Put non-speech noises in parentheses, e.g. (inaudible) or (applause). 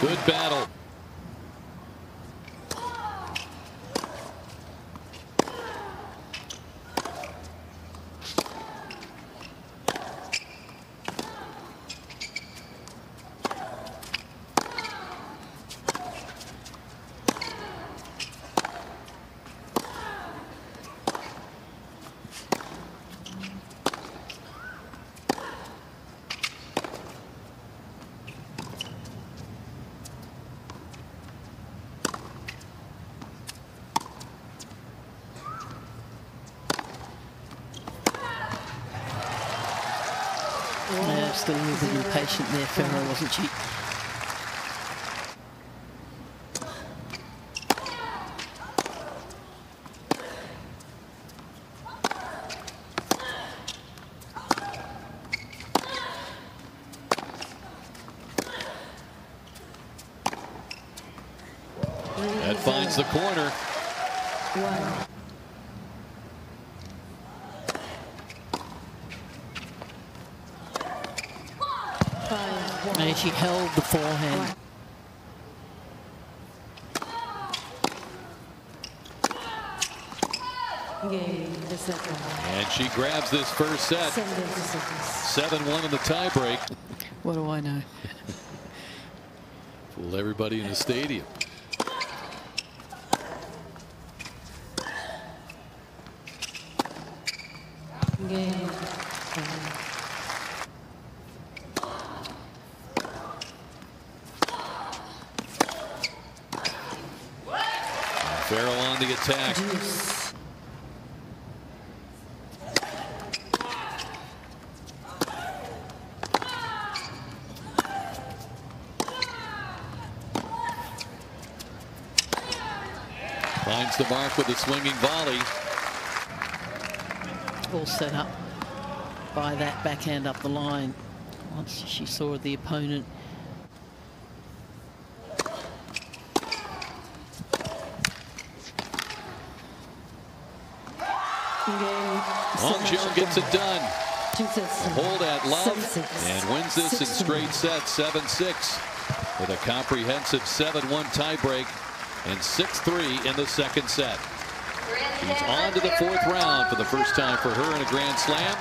Good battle. Yeah, still a little bit impatient there, Ferro, wasn't she? That finds the corner. One. And she held the forehand. Game. The second. And she grabs this first set. Seven to seconds. 7-1 in the tiebreak. What do I know? (laughs) Fool everybody in the stadium. Game. Ferro on the attack. Finds the mark with a swinging volley. All set up by that backhand up the line. Once she saw the opponent Wang Qiang gets it done. Hold at love and wins this in straight sets 7-6 with a comprehensive 7-1 tiebreak and 6-3 in the second set. She's on to the fourth round for the first time for her in a Grand Slam.